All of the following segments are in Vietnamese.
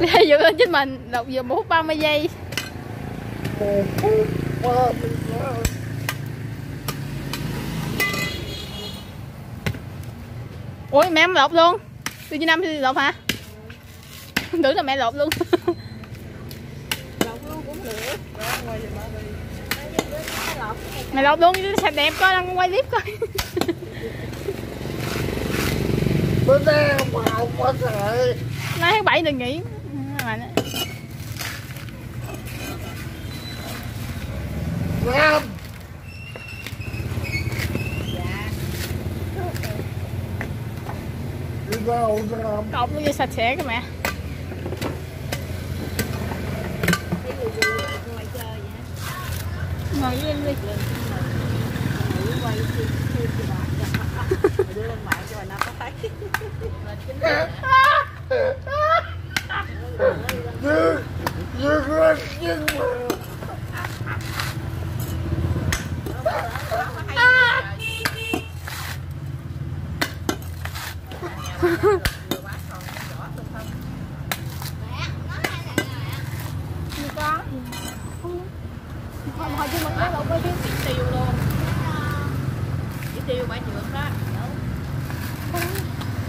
Lê dựa lên chính mình Đọc vừa 1 phút 30 giây. Ủa mẹ em lột luôn. Tôi chỉ năm thì lột hả? Tưởng là mẹ lột luôn. Mày lột luôn chứ sạch đẹp coi đang quay clip coi. Bữa nay không có sợ Nói tháng 7 đừng nghỉ Mà nó- Nam Cột nó vô sạch sẽ cái mẹ Ngồi lên đi. Dương Dương lên Dương mà Như có không, thôi chứ mình có lột coi chứ tiêu luôn chỉ tiêu bả trượt đó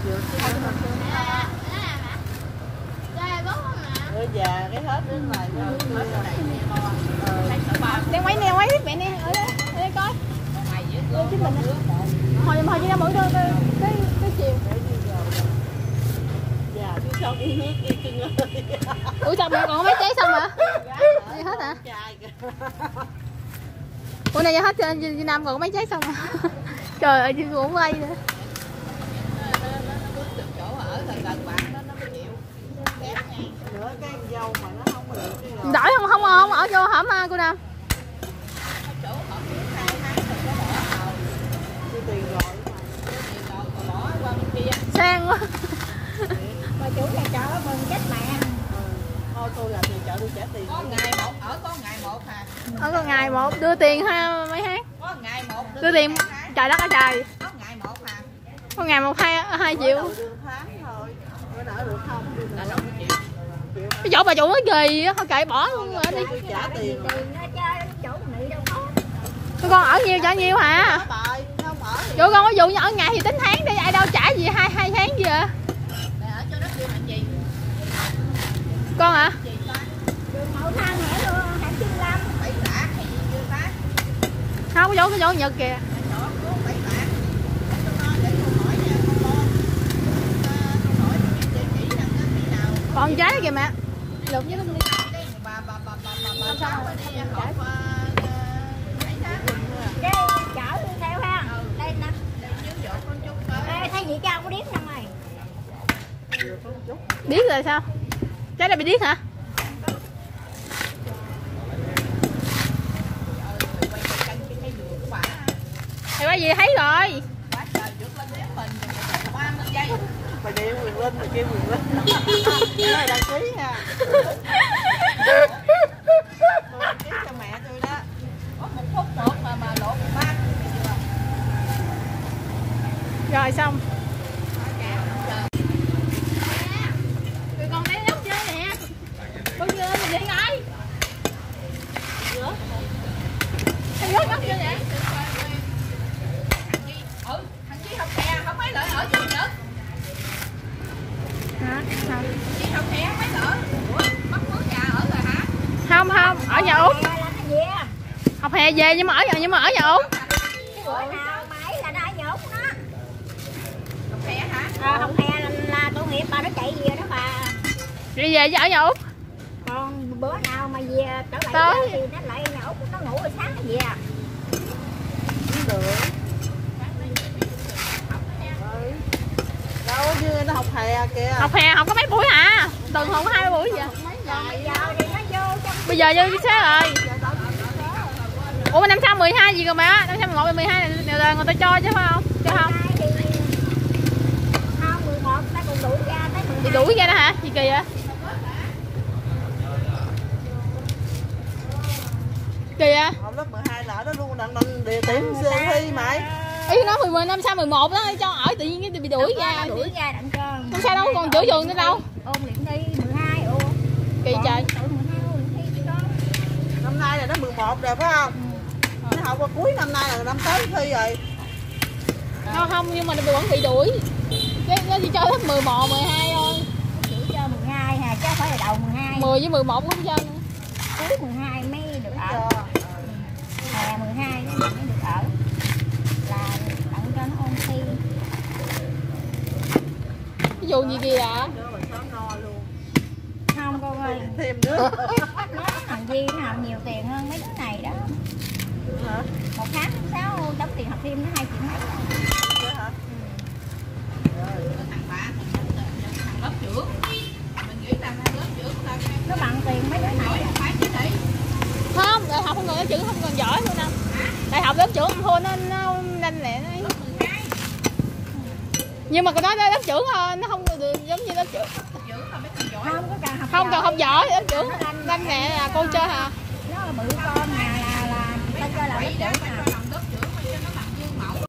trượt chứ nó già cái hết đến hết rồi đầy nè con thấy sợ Đang quay nè, quay mẹ nè Ở đây, ở đây coi mày giữ Đưa chứ mình Hồi hồi chứ ra mũi thôi tới tới tới chiều uống nước đi cưng ơi. Ủa sao mẹ còn mấy trái xong hả? Vậy hết hả? trai kìa Ủa này giờ hết trên Việt Nam còn mấy trái xong hả? Trời ơi, chị cũng quay nữa. Rồi Đổi không? Không không ở vô hổm ha cô Nam chỗ họ biết hai tháng rồi có bỏ vào tiêu tiền rồi mà tiêu tiền rồi còn bỏ qua bên kia Sang quá mà chủ nhà chợ mừng chết mẹ thôi tôi làm gì chợ tôi trả tiền có ngày một ở có ngày một hà Ở có ngày một đưa tiền ha mấy tháng có ngày một Đưa tiền tháng. trời đất ơi trời. Có ngày một hà Có ngày một hai hai triệu. Cái chỗ bà chủ nó kỳ á, thôi kệ bỏ luôn rồi đi. Trả tiền. Tiền nó chơi chỗ nị đâu có. Tụi con ở nhiêu trả nhiêu hả? Chỗ con có dụ như ở ngày thì tính tháng đi, ai đâu trả gì hai hai tháng gì à? để ở cho đất riêng làm gì? Con hả? gì ta đường mẫu thang hẻ luôn hẻm chín lăm bảy lạ hay gì chưa ta Không, có chỗ cái chỗ Nhật kìa chỗ có bảy lạ để tôi nói để tôi hỏi nha con lo tôi hỏi địa chỉ rằng nó khi nào Còn trái kìa mẹ Lục với nó đi cái bà cái chở theo ha đây nè con thấy gì cao có điếc năm mày Điếc rồi sao? Trái này bị điếc hả? quay canh cái cái vườn của bà Thì có gì thấy rồi quá trời vượt lên đếm mình ba mươi mày đeo quyền linh mày kêu quyền linh cái này đăng ký nha tôi đăng ký cho mẹ tôi đó có một phút một mà mà lộn ba Rồi xong Tụi con thấy nóc chơi nè Bao nhiêu mình đi ngay Thằng rớt nóc chơi nè ừ thằng chí học hè không mấy lợi ở trường nữa Hả? Không chí học hè không mấy lợi ủa mất mướn nhà ở rồi hả Không không, ở nhà Út. Học hè về nhưng mà ở nhà nhưng mà ở nhà Út. Cái bữa nào mà ấy là nó ở nhốt nó học hè hả à, không hè là, là tội nghiệp bà nó chạy về đó bà. Đi về chứ ở nhà Út. Còn bữa nào mà về trở lại Tới. thì nó lại nhà út nó ngủ rồi sáng nó về. À đâu như nó học hè kìa. Học hè học có mấy buổi hả? Tuần học có hai buổi vậy bây giờ vô đi xế rồi Ủa mà năm sau 12 gì rồi mẹ? Năm sau 11 12 này là người ta cho chứ phải không? Cho không? hai 11 còn đuổi ra tới 12 Thì đuổi ra đó hả? Gì kỳ vậy? Kỳ vậy? lớp 12 là ở đó luôn đặng đặng địa điểm thi mày Ý nó 10 năm sau 11 đó cho ở tự nhiên cái bị đuổi ra. đuổi ra đặng cho Không sao đâu còn chữa trường nữa đâu. ôn luyện thi 12 ôn một rồi phải không? Nó học qua cuối năm nay là năm tới thi rồi. Không không nhưng mà nó vẫn bị đuổi. Cái nó chỉ cho lớp 11, 12 thôi. Chỉ cho 12 hà chứ không phải là đầu 12 10 với 11 không cho nữa. cuối 12 mới được ở. hè 12 mới được ở. Là tặng cho nó ôn thi. Ví dụ gì kìa? Ạ Đứa mà sớm no luôn. Không cô ơi. Thêm đứa nó thằng Di nó học nhiều tiền hơn nó chữ không còn giỏi luôn đâu. Đại học lớp trưởng thôi nó nó nhanh lẹ nó nhưng mà cái đó lớp trưởng nó không giống như lớp trưởng. Không có học không còn không giỏi lớp trưởng nhanh lẹ là cô chơi hả? Nó là bự con mà là là ta chơi là lớp trưởng nào